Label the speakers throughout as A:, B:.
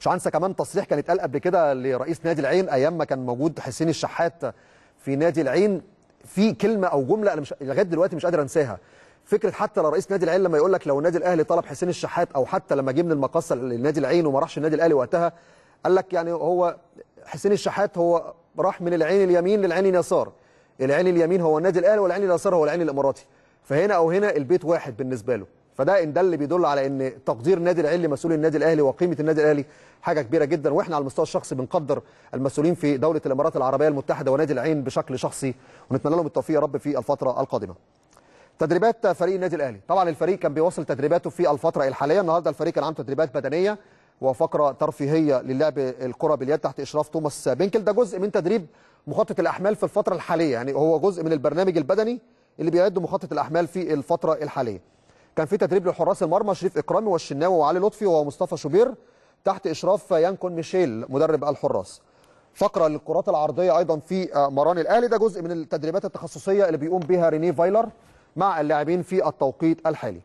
A: مش هنسى كمان تصريح كان اتقال قبل كده لرئيس نادي العين أيام ما كان موجود حسين الشحات في نادي العين. في كلمة أو جملة أنا مش لغاية دلوقتي مش قادر أنساها. فكرة حتى لو رئيس نادي العين لما يقول لك لو النادي الأهلي طلب حسين الشحات أو حتى لما جه من المقصه لنادي العين وما راحش النادي الأهلي وقتها قال لك يعني هو حسين الشحات هو راح من العين اليمين للعين اليسار. العين اليمين هو النادي الأهلي والعين اليسار هو العين الإماراتي. فهنا أو هنا البيت واحد بالنسبة له. فده ان ده اللي بيدل على ان تقدير النادي الاهلي لمسؤولي النادي الاهلي وقيمة النادي الاهلي حاجة كبيرة جدا وإحنا على المستوى الشخصي بنقدر المسؤولين في دولة الامارات العربية المتحدة ونادي العين بشكل شخصي ونتمنى لهم التوفيق يا رب في الفترة القادمة. تدريبات فريق النادي الاهلي، طبعا الفريق كان بيواصل تدريباته في الفترة الحالية، النهارده الفريق كان عنده تدريبات بدنية وفقرة ترفيهية للعب الكرة باليد تحت إشراف توماس بينكل ده جزء من تدريب مخطط الأحمال في الفترة الحالية، يعني هو جزء من البرنامج البدني اللي بيعده مخطط الأحمال في الفترة الحالية. كان في تدريب لحراس المرمى شريف إكرامي والشناوي وعلي لطفي ومصطفى شوبير تحت إشراف يانكون ميشيل مدرب الحراس. فقرة للكرات العرضية أيضا في مران الاهلي ده جزء من التدريبات التخصصية اللي بيقوم بها ريني فايلر مع اللاعبين في التوقيت الحالي.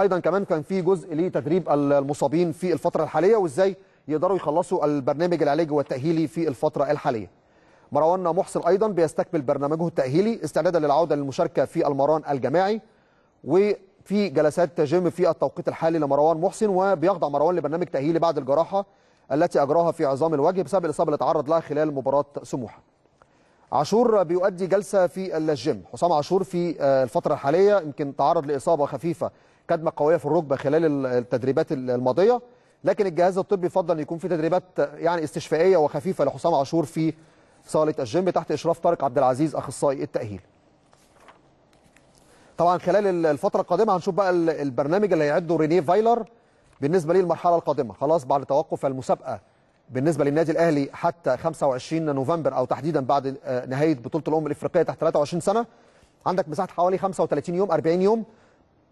A: أيضا كمان كان في جزء لتدريب المصابين في الفترة الحالية وإزاي يقدروا يخلصوا البرنامج العلاجي والتأهيلي في الفترة الحالية. مروان محسن أيضا بيستكمل برنامجه التأهيلي استعدادا للعودة للمشاركة في المران الجماعي وفي جلسات جيم في التوقيت الحالي لمروان محسن وبيخضع مروان لبرنامج تاهيلي بعد الجراحة التي أجراها في عظام الوجه بسبب الإصابة اللي تعرض لها خلال مباراة سموحة. عاشور بيؤدي جلسة في الجيم، حسام عاشور في الفترة الحالية يمكن تعرض لإصابة خفيفة كدمة قوية في الركبة خلال التدريبات الماضية، لكن الجهاز الطبي يفضل ان يكون في تدريبات يعني استشفائية وخفيفة لحسام عاشور في صالة الجيم تحت إشراف طارق عبد العزيز أخصائي التأهيل. طبعا خلال الفترة القادمة هنشوف بقى البرنامج اللي هيعده رينيه فايلر بالنسبة للمرحلة القادمة. خلاص بعد توقف المسابقة بالنسبة للنادي الأهلي حتى 25 نوفمبر أو تحديدا بعد نهاية بطولة الأمم الإفريقية تحت 23 سنة عندك مساحة حوالي 35 يوم 40 يوم.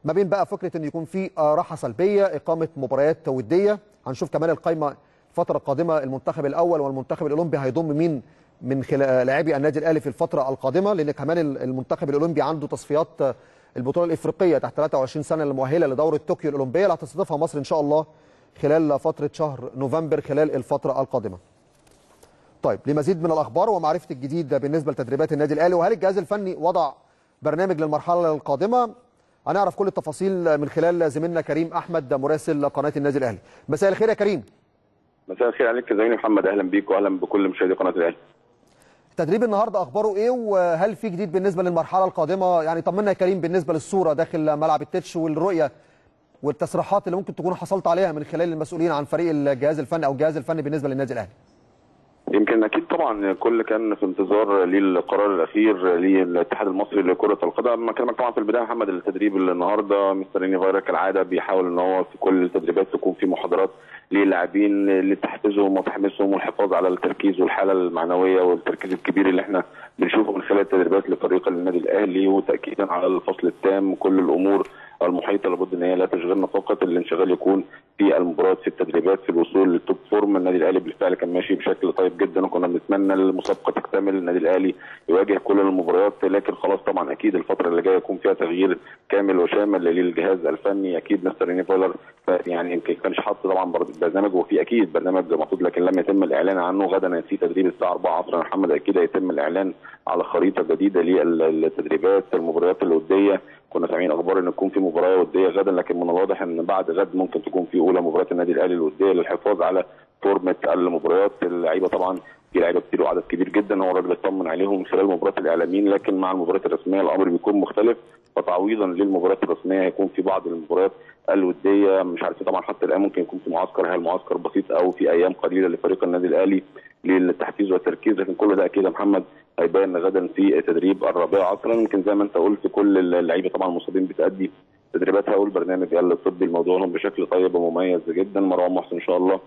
A: ما بين بقى فكرة إن يكون في راحة سلبية إقامة مباريات ودية. هنشوف كمان القائمه الفترة القادمة المنتخب الأول والمنتخب الأولمبي هيضم مين من خلال لاعبي النادي الأهلي في الفترة القادمة لأن كمان المنتخب الأولمبي عنده تصفيات البطولة الإفريقية تحت 23 سنة المؤهلة لدورة طوكيو الأولمبية اللي هتستضيفها مصر إن شاء الله خلال فترة شهر نوفمبر خلال الفترة القادمة. طيب لمزيد من الأخبار ومعرفه الجديد بالنسبة لتدريبات النادي الأهلي وهل الجهاز الفني وضع برنامج للمرحلة القادمة؟ هنعرف كل التفاصيل من خلال زميلنا كريم أحمد مراسل قناة النادي الأهلي. مساء الخير يا كريم.
B: مساء الخير عليك زميلي محمد أهلا بيك واهلا بكل مشاهدي قناة الأهلي.
A: تدريب النهارده اخباره إيه؟ وهل في جديد بالنسبة للمرحلة القادمة؟ يعني طمنا يا كريم بالنسبة للصورة داخل ملعب التتش والرؤية والتصريحات اللي ممكن تكون حصلت عليها من خلال المسؤولين عن فريق الجهاز الفني أو الجهاز الفني بالنسبة للنادي الأهلي.
B: يمكن أكيد طبعا كل كان في انتظار للقرار الأخير للاتحاد المصري لكرة القدم. كلامك طبعا في البداية محمد التدريب النهارده مستر ريني فايرا كالعاده بيحاول إن هو في كل التدريبات تكون في محاضرات للاعبين لتحفيزهم وتحميسهم والحفاظ على التركيز والحالة المعنوية والتركيز الكبير اللي إحنا بنشوفه من خلال التدريبات لفريق النادي الأهلي وتاكيدا على الفصل التام. كل الأمور المحيطه لابد إن هي لا تشغلنا فقط الانشغال يكون في المباريات في التدريبات في الوصول لل top form النادي الأهلي بالفعل كان ماشي بشكل طيب جدا وكنا بنتمنى المسابقة تكتمل. النادي الأهلي يواجه كل المباريات لكن خلاص طبعا أكيد الفترة اللي جاية يكون فيها تغيير كامل وشامل للجهاز الفني أكيد مستر رينيه فايلر. يعني يمكن كانش حاط طبعا برنامج وفي أكيد برنامج المفروض لكن لم يتم الإعلان عنه. غدا في تدريب الساعة 4 عصرا محمد أكيد هيتم الإعلان على خريطة جديدة للتدريبات المباريات الودية. كنا سامعين أخبار ان يكون في مباراه ودية غدا لكن من الواضح ان بعد غد ممكن تكون في اولى مباراه النادي الاهلي الودية للحفاظ على فورمة المباريات. اللعيبة طبعا في لعيبة كتير وعدد كبير جدا هو الراجل اطمن عليهم من خلال مباراه الإعلاميين لكن مع المباريات الرسمية الأمر بيكون مختلف فتعويضا للمباريات الرسمية هيكون في بعض المباريات الودية. مش عارف طبعا حتى الآن ممكن يكون في معسكر هل معسكر بسيط أو في أيام قليلة لفريق النادي الأهلي. للتحفيز والتركيز لكن كل ده أكيد يا محمد هيبان غدا في تدريب الرابعه عصرا. يمكن زي ما أنت قلت كل اللعيبة طبعا المصابين بتأدي تدريباتها والبرنامج الطبي الموضوع لهم بشكل طيب ومميز جدا. مروان محسن إن شاء الله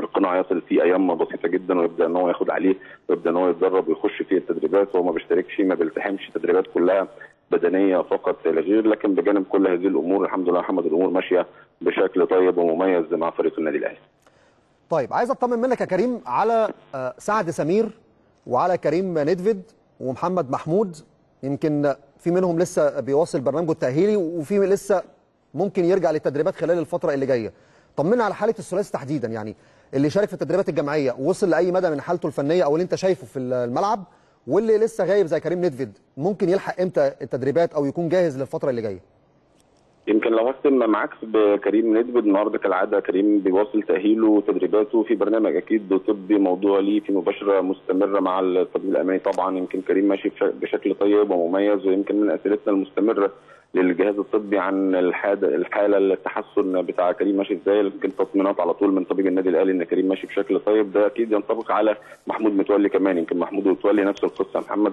B: القناع يصل فيه أيام بسيطة جدا ويبدأ إن هو ياخد عليه ويبدأ إن هو يتدرب ويخش في التدريبات. وهو ما بيشتركش ما بيلتحمش تدريبات كلها بدنية فقط لا غير لكن بجانب كل هذه الأمور الحمد لله محمد الأمور ماشية بشكل طيب ومميز مع فريق النادي الأهلي.
A: طيب عايز أطمن منك يا كريم على سعد سمير وعلى كريم ندفد ومحمد محمود يمكن في منهم لسه بيواصل برنامجه التأهيلي وفي لسه ممكن يرجع للتدريبات خلال الفترة اللي جاية. طمنا على حالة الثلاثي تحديدا يعني اللي شارك في التدريبات الجماعية وصل لأي مدى من حالته الفنية أو اللي أنت شايفه في الملعب واللي لسه غايب زي كريم ندفيد ممكن يلحق إمتى التدريبات أو يكون جاهز للفترة اللي جاية
B: يمكن لو هختم معاك بكريم ندفد النهارده كالعادة كريم بيواصل تأهيله وتدريباته في برنامج أكيد طبي موضوع ليه في مباشرة مستمرة مع الطبيب الاماني طبعا. يمكن كريم ماشي بشكل طيب ومميز ويمكن من أسئلتنا المستمرة للجهاز الطبي عن الحالة التحسن بتاع كريم ماشي إزاي. يمكن تطمينات على طول من طبيب النادي الأهلي إن كريم ماشي بشكل طيب. ده أكيد ينطبق على محمود متولي كمان. يمكن محمود متولي نفس القصة محمد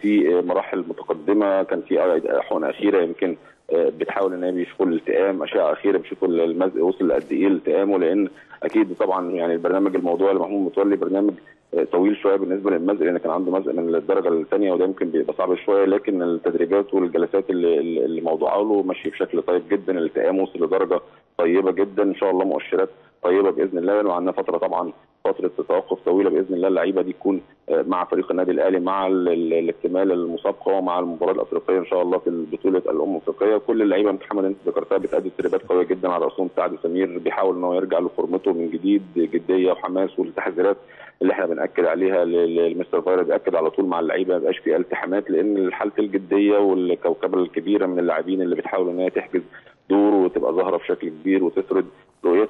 B: في مراحل متقدمة كان في حقن أخيرة يمكن بتحاول إن هي بيشوفوا الالتئام اشعه أخيرة بيشوفوا المزق وصل لقد إيه التئامه لأن أكيد طبعا يعني البرنامج الموضوع لمحمود متولي برنامج طويل شوية بالنسبة للمزق لأن كان عنده مزق من الدرجة الثانية وده يمكن بيبقى صعب شوية لكن التدريبات والجلسات اللي, اللي موضوعة له ماشي بشكل طيب جدا الالتئام وصل لدرجة طيبة جدا إن شاء الله مؤشرات طيبة بإذن الله وعندنا فترة طبعا فترة توقف طويلة بإذن الله اللعيبة دي تكون مع فريق النادي الأهلي مع الاكتمال المسابقة ومع المباراة الأفريقية إن شاء الله في بطوله الأمم الأفريقية. كل اللعيبة محمد انت ذكرتها بتأدي تدريبات قوية جدا على رأسهم. سعد سمير بيحاول إن هو يرجع لفورمته من جديد. جدية وحماس والتحذيرات اللي إحنا بنأكد عليها لمستر فايرا بيأكد على طول مع اللعيبة ما يبقاش في التحامات لأن حاله الجدية والكوكبة الكبيرة من اللاعبين اللي بتحاول إن هي تحجز دور وتبقى ظاهرة بشكل كبير وتفرض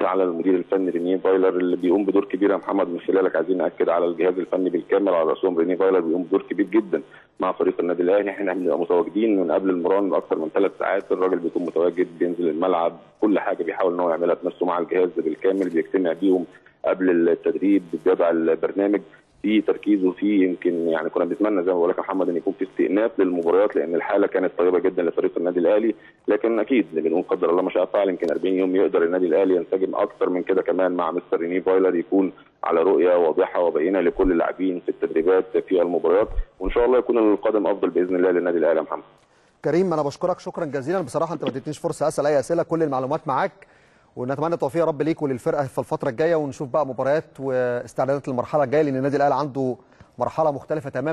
B: على المدير الفني رينيه فايلر اللي بيقوم بدور كبير يا محمد من خلالك. عايزين نأكد على الجهاز الفني بالكامل على رأسهم. رينيه فايلر بيقوم بدور كبير جدا مع فريق النادي الأهلي. إحنا بنبقى متواجدين من قبل المران بأكثر من ثلاث ساعات. الراجل بيكون متواجد بينزل الملعب كل حاجة بيحاول إن هو يعملها بنفسه مع الجهاز بالكامل بيجتمع بيهم قبل التدريب بيضع البرنامج. في تركيز وفي يمكن يعني كنا بنتمنى زي ما بقول لك محمد إن يكون في استئناف للمباريات لأن الحالة كانت طيبة جدا لفريق النادي الأهلي. لكن أكيد بنقول قدر الله ما شاء فعل يمكن 40 يوم يقدر النادي الأهلي ينسجم أكثر من كده كمان مع مستر ريني فايلر يكون على رؤية واضحة وبينة لكل اللاعبين في التدريبات في المباريات. وإن شاء الله يكون القادم أفضل بإذن الله للنادي الأهلي يا محمد.
A: كريم أنا بشكرك شكرا جزيلا. بصراحة أنت ما اديتنيش فرصة أسأل أي أسئلة كل المعلومات معاك. ونتمنى التوفيق يا رب ليك وللفرقة في الفترة الجاية ونشوف بقى مباريات واستعدادات للمرحلة الجاية لأن النادي الأهلي عنده مرحلة مختلفة تماما.